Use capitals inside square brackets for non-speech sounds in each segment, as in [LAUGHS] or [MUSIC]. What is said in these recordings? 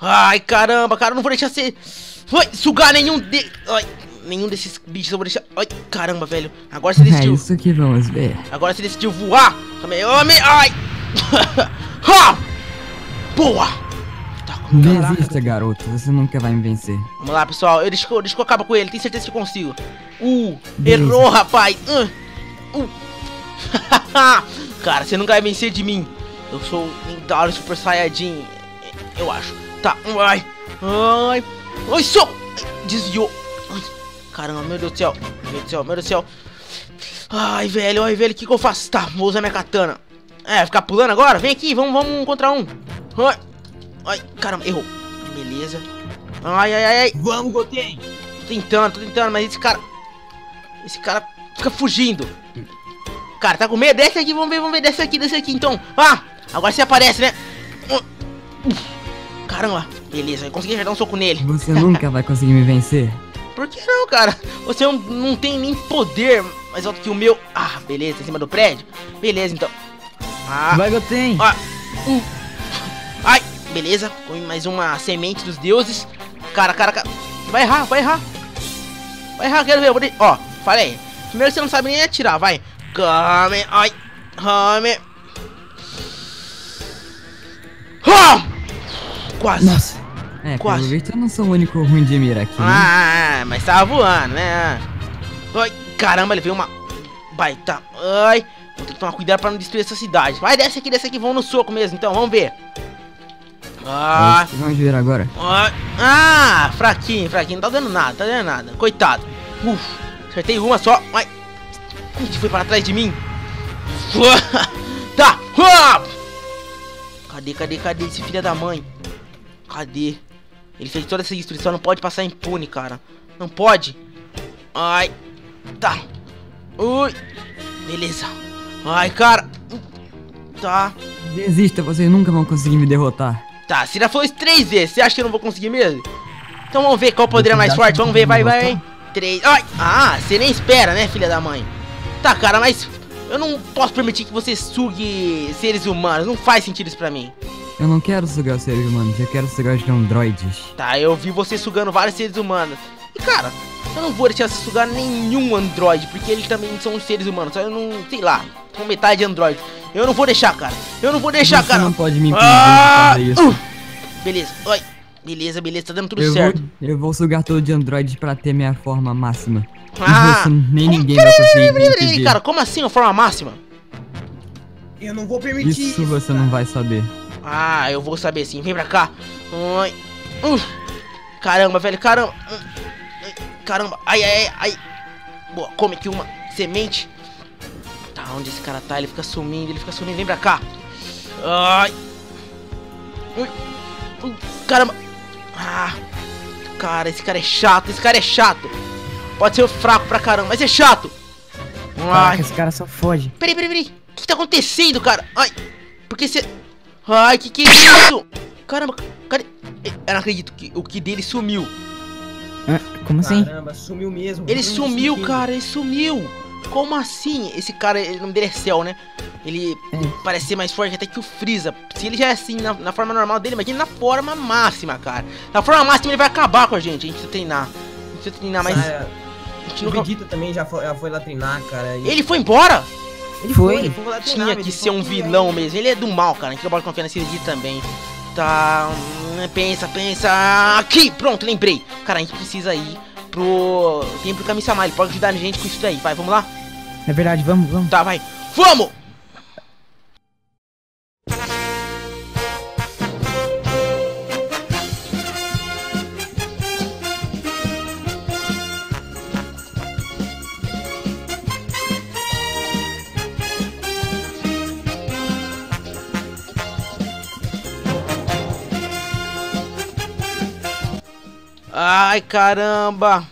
Ai, caramba, cara, eu não vou deixar você Oi, sugar nenhum de... Ai, nenhum desses bichos eu vou deixar... Ai, caramba, velho. Agora você decidiu... É isso que vamos ver. Agora você decidiu voar. Aí, homem. Ai. ha! [LAUGHS] Boa. Tá, Desista, garoto. Você nunca vai me vencer. Vamos lá, pessoal. Eu deixo, que eu acabo com ele. Tenho certeza que eu consigo. Uh, Beleza. errou, rapaz. Uh, uh. [LAUGHS] Cara, você nunca vai vencer de mim. Eu sou lendário Super Saiyajin. Eu acho. Tá, ai. Ai. Ai, só! Desviou. Ai, caramba, meu Deus do céu. Meu Deus do céu, meu Deus do céu. Ai, velho, ai, velho, o que, que eu faço? Tá, vou usar minha katana. É, ficar pulando agora? Vem aqui, vamos, vamos encontrar um. Ai, ai, caramba, errou. Beleza. Ai, ai, ai, ai. Vamos, Goten. Tô tentando, tô tentando, mas esse cara... Esse cara fica fugindo. Cara, tá com medo? Desce aqui, vamos ver, vamos ver. Desce aqui, desce aqui, então. Ah, agora você aparece, né? Caramba. Beleza, eu consegui dar um soco nele. Você nunca vai conseguir me vencer. [LAUGHS] Por que não, cara? Você não, não tem nem poder mais alto que o meu. Ah, beleza, em cima do prédio. Beleza, então. Ah. Vai, Goten. Ah, uh. Ai, beleza. Com mais uma semente dos deuses. Cara, cara, cara. Vai errar, vai errar. Vai errar, quero ver. Vou de... Ó, falei. Primeiro você não sabe nem atirar, vai. Come, ai, come. Ah! Quase. Nossa. É, Quase. pelo eu não sou o único ruim de mira aqui. Né? Ah, mas tava voando, né? Ai, caramba, ele veio uma baita. Ai, vou ter que tomar cuidado pra não destruir essa cidade. Vai, desce aqui, desce aqui, vamos no soco mesmo, então, vamos ver. Ah, vamos ver agora. Ah, ah, fraquinho, fraquinho, não tá dando nada, tá dando nada. Coitado. Uf, acertei uma só. Ai, onde foi para trás de mim? [LAUGHS] tá. Cadê, cadê, cadê esse filho da mãe? Cadê? Ele fez toda essa destruição, não pode passar impune, cara. Não pode. Ai. Tá. Ui. Beleza. Ai, cara. Tá. Desista, vocês nunca vão conseguir me derrotar. Tá, se já foi três vezes, você acha que eu não vou conseguir mesmo? Então vamos ver qual poder é mais forte. Vamos ver, vai, vai. Três. Ai. Ah, você nem espera, né, filha da mãe? Tá, cara, mas eu não posso permitir que você sugue seres humanos. Não faz sentido isso pra mim. Eu não quero sugar os seres humanos, eu quero sugar os androides. Tá, eu vi você sugando vários seres humanos. E cara, eu não vou deixar você sugar nenhum androide, porque eles também são seres humanos. Só eu não, sei lá, são metade androide. Eu não vou deixar, cara. Eu não vou deixar, você cara. não pode me impedir ah! de fazer isso. Uh! Beleza, oi. Beleza, beleza, tá dando tudo eu certo. Vou, eu vou sugar todo de androides pra ter minha forma máxima. Ah! Você, nem ninguém vai conseguir me impedir. Cara, como assim a forma máxima? Eu não vou permitir isso. Isso você não vai saber. Ah, eu vou saber sim. Vem pra cá. Ai. Uh. Caramba, velho. Caramba. Caramba. Ai, ai, ai. Boa, come aqui uma semente. Tá, onde esse cara tá? Ele fica sumindo, ele fica sumindo. Vem pra cá. Ai. Caramba. Ah. Cara, esse cara é chato. Esse cara é chato. Pode ser fraco pra caramba, mas é chato. Ai. Caraca, esse cara só foge. Peraí, peraí, peraí. O que tá acontecendo, cara? Ai. Porque você... Ai, que que é isso? Caramba, cadê? Eu não acredito que o que dele sumiu. Ah, como assim? Caramba, sumiu mesmo. Ele sumiu, cara, ele sumiu. Como assim? Esse cara, o nome dele é Cell, né? Ele é. parece ser mais forte até que o Freeza. Se ele já é assim na, na forma normal dele, imagina na forma máxima, cara. Na forma máxima ele vai acabar com a gente. A gente precisa treinar. A gente precisa treinar, mas. Ah, o nunca... Vegeta também já foi, já foi lá treinar, cara. E... Ele foi embora? Ele foi, foi, Tinha que ser um vilão mesmo. Ele é do mal, cara. A gente não pode confiar nesse Vegeta também. Tá. Hum, pensa, pensa. Aqui! Pronto, lembrei. Cara, a gente precisa ir pro Templo Kami-sama. Ele pode ajudar a gente com isso daí. Vai, vamos lá? É verdade, vamos, vamos. Tá, vai. Vamos! Ai, caramba!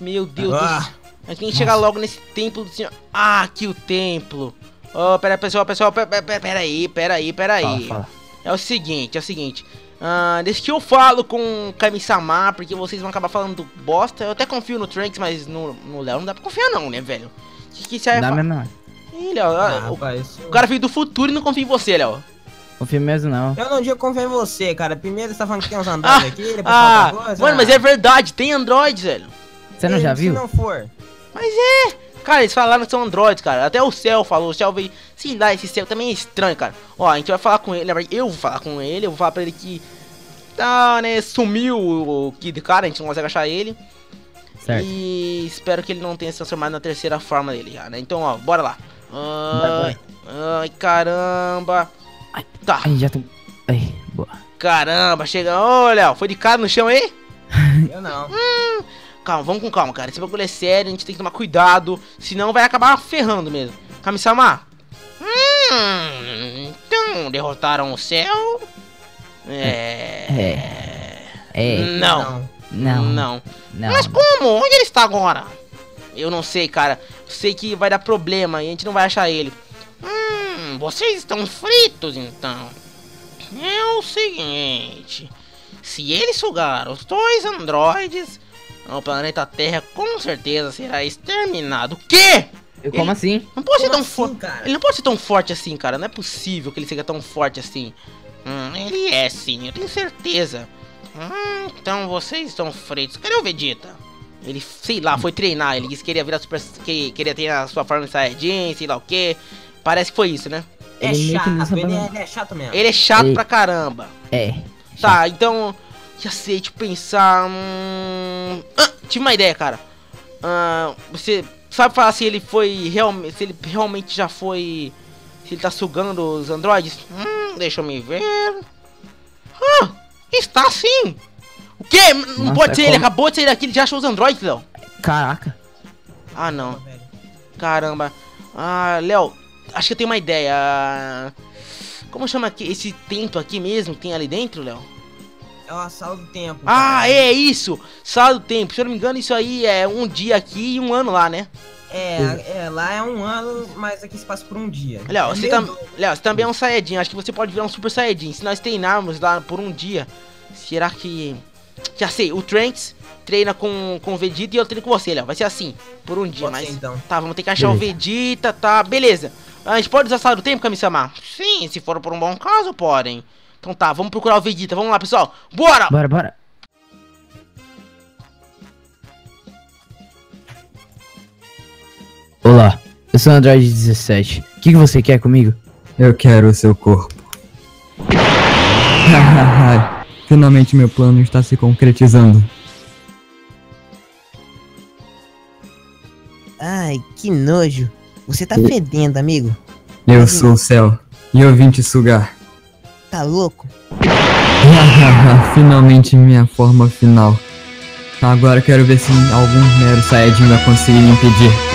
Meu Deus ah. do céu. A gente tem que chegar logo nesse templo do senhor. Ah, aqui o templo. Oh, pera, pessoal, pessoal, pera, pera, pera aí, pera aí, pera aí. Fala, fala. É o seguinte, é o seguinte. Uh, deixa que eu falo com o Kami-sama, porque vocês vão acabar falando bosta. Eu até confio no Trunks, mas no, no Léo não dá pra confiar não, né, velho? Que que você dá menor. Ih, Léo, ah, o, o, cara veio do futuro e não confia em você, Léo. Confio mesmo não. Eu não digo confio em você, cara. Primeiro você tá falando que tem uns androides Ah, aqui, depois ah, coisa. mano, mas é verdade, tem androids, velho. Você não E já Se viu? não for. Mas é. Cara, eles falaram que são androids, cara. Até o céu falou. O céu veio. Sei lá, esse céu também é estranho, cara. Ó, a gente vai falar com ele. Na verdade, eu vou falar com ele. Eu vou falar pra ele que. Tá, né? Sumiu o Kid cara. A gente não consegue achar ele. Certo. E espero que ele não tenha se transformado na terceira forma dele já, né? Então, ó, bora lá. Ai, ai caramba. Tá, Ai, já tô... Ai, boa. caramba, chega. Ô, Léo, foi de cara no chão aí? [LAUGHS] Eu não. Calma, vamos com calma, cara. Esse bagulho é sério, a gente tem que tomar cuidado. Senão vai acabar ferrando mesmo. Kami-sama? Hum, então derrotaram o céu? É. É. Não, Não. não. Não. Mas como? Onde ele está agora? Eu não sei, cara. Sei que vai dar problema e a gente não vai achar ele. Hum, vocês estão fritos então. É o seguinte: se ele sugar os dois androides, o planeta Terra com certeza será exterminado. O quê? Como Ele- assim? Não pode ser Como tão assim, forte. Ele não pode ser tão forte assim, cara. Não é possível que ele seja tão forte assim. Hum, ele é sim, eu tenho certeza. Hum, então vocês estão fritos. Cadê o Vegeta? Ele, sei lá, foi treinar. Ele disse que queria virar super. Que queria ter a sua forma de Saiyajin, sei lá o que. Parece que foi isso, né? É Ele chato, ele é, ele é chato mesmo. Ele é chato Ele- pra caramba. É. Tá, então. Já sei, deixa eu pensar. Hum... Ah, tive uma ideia, cara. Ah, você sabe falar se ele foi realmente. Se ele realmente já foi. Se ele tá sugando os androides? Hum, deixa eu me ver. Ah, está sim! O quê? Não Nossa, pode é ser, ele como- acabou de sair daqui, ele já achou os androides, Léo. Caraca. Ah, não. Caramba. Ah, Léo, acho que eu tenho uma ideia. Como chama aqui, esse templo aqui mesmo que tem ali dentro, Léo? É uma sala do tempo. Ah, cara. é isso! Sala do tempo. Se eu não me engano, isso aí é um dia aqui e um ano lá, né? É, é, lá é um ano, mas aqui se passa por um dia. Léo, é você, tam... Léo, você também é um Saiyajin. Acho que você pode virar um Super Saiyajin. Se nós treinarmos lá por um dia, será que. Já sei, o Trunks treina com, com o Vegeta e eu treino com você, Léo. Vai ser assim, por um dia, Pode mas. ser, então. Tá, vamos ter que achar o Vegeta, tá? Beleza. A gente pode usar a sala do tempo, Kami-sama? Sim, se for por um bom caso, podem. Então tá, vamos procurar o Vegeta. Vamos lá, pessoal. Bora! Bora, bora. Olá, eu sou o Android 17. O que, que você quer comigo? Eu quero o seu corpo. [LAUGHS] Finalmente meu plano está se concretizando. Ai, que nojo. Você tá fedendo, amigo. Eu sou o céu e eu vim te sugar. Tá louco? [LAUGHS] Finalmente minha forma final. Agora quero ver se algum mero Saiyajin vai conseguir me impedir.